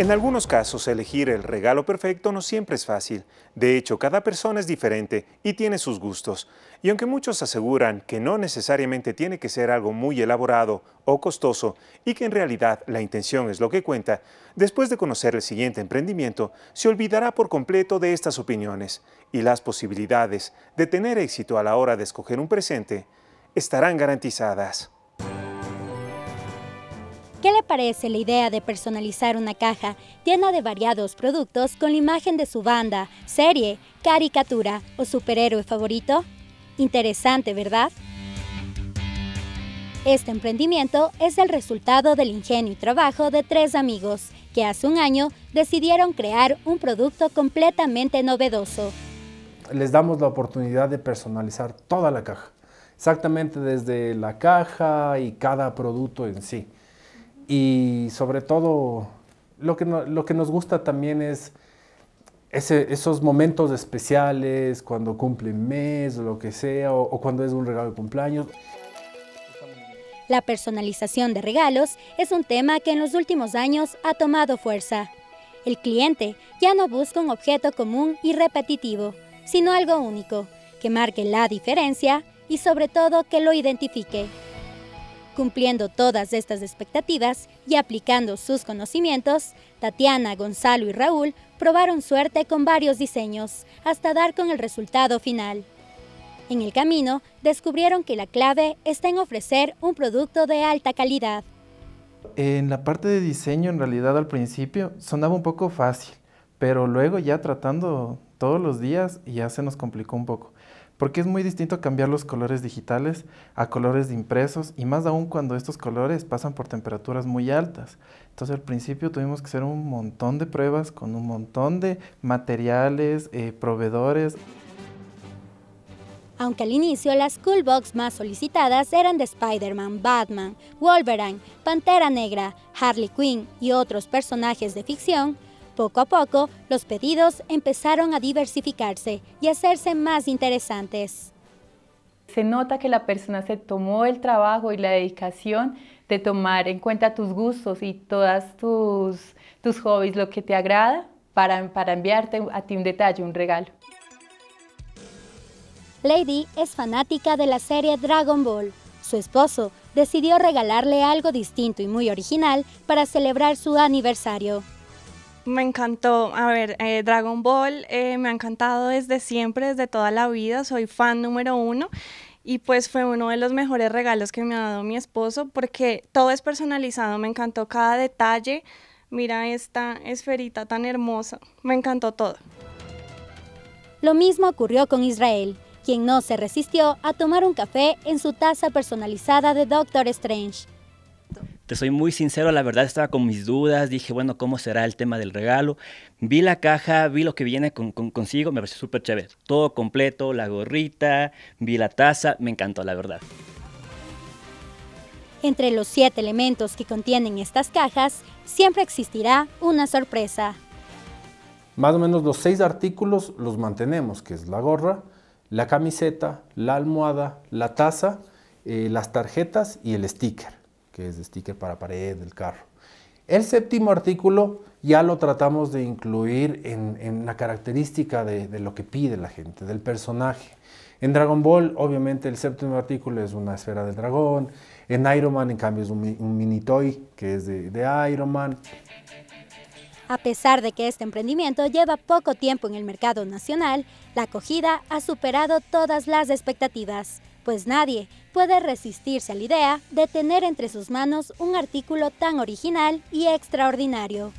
En algunos casos, elegir el regalo perfecto no siempre es fácil. De hecho, cada persona es diferente y tiene sus gustos. Y aunque muchos aseguran que no necesariamente tiene que ser algo muy elaborado o costoso y que en realidad la intención es lo que cuenta, después de conocer el siguiente emprendimiento, se olvidará por completo de estas opiniones y las posibilidades de tener éxito a la hora de escoger un presente estarán garantizadas. ¿Qué le parece la idea de personalizar una caja llena de variados productos con la imagen de su banda, serie, caricatura o superhéroe favorito? Interesante, ¿verdad? Este emprendimiento es el resultado del ingenio y trabajo de tres amigos que hace un año decidieron crear un producto completamente novedoso. Les damos la oportunidad de personalizar toda la caja, exactamente desde la caja y cada producto en sí y sobre todo lo que, lo que nos gusta también es esos momentos especiales, cuando cumple mes o lo que sea, o, cuando es un regalo de cumpleaños. La personalización de regalos es un tema que en los últimos años ha tomado fuerza. El cliente ya no busca un objeto común y repetitivo, sino algo único, que marque la diferencia y sobre todo que lo identifique. Cumpliendo todas estas expectativas y aplicando sus conocimientos, Tatiana, Gonzalo y Raúl probaron suerte con varios diseños, hasta dar con el resultado final. En el camino, descubrieron que la clave está en ofrecer un producto de alta calidad. En la parte de diseño, en realidad al principio sonaba un poco fácil, pero luego ya tratando todos los días ya se nos complicó un poco porque es muy distinto cambiar los colores digitales a colores de impresos y más aún cuando estos colores pasan por temperaturas muy altas. Entonces al principio tuvimos que hacer un montón de pruebas con un montón de materiales, eh, proveedores. Aunque al inicio las cool box más solicitadas eran de Spider-Man, Batman, Wolverine, Pantera Negra, Harley Quinn y otros personajes de ficción, poco a poco, los pedidos empezaron a diversificarse y hacerse más interesantes. Se nota que la persona se tomó el trabajo y la dedicación de tomar en cuenta tus gustos y todas tus, tus hobbies, lo que te agrada, para, para enviarte a ti un detalle, un regalo. Lady es fanática de la serie Dragon Ball. Su esposo decidió regalarle algo distinto y muy original para celebrar su aniversario. Me encantó, a ver, eh, Dragon Ball eh, me ha encantado desde siempre, desde toda la vida, soy fan número uno. Y pues fue uno de los mejores regalos que me ha dado mi esposo porque todo es personalizado, me encantó cada detalle, mira esta esferita tan hermosa, me encantó todo. Lo mismo ocurrió con Israel, quien no se resistió a tomar un café en su taza personalizada de Doctor Strange. Te soy muy sincero, la verdad estaba con mis dudas, dije, bueno, ¿cómo será el tema del regalo? Vi la caja, vi lo que viene consigo, me pareció súper chévere. Todo completo, la gorrita, vi la taza, me encantó, la verdad. Entre los siete elementos que contienen estas cajas, siempre existirá una sorpresa. Más o menos los seis artículos los mantenemos, que es la gorra, la camiseta, la almohada, la taza, eh, las tarjetas y el sticker que es de sticker para pared del carro. El séptimo artículo ya lo tratamos de incluir en, la característica de, lo que pide la gente, del personaje. En Dragon Ball, obviamente, el séptimo artículo es una esfera del dragón. En Iron Man, en cambio, es un, mini toy que es de, de Iron Man. A pesar de que este emprendimiento lleva poco tiempo en el mercado nacional, la acogida ha superado todas las expectativas pues nadie puede resistirse a la idea de tener entre sus manos un artículo tan original y extraordinario.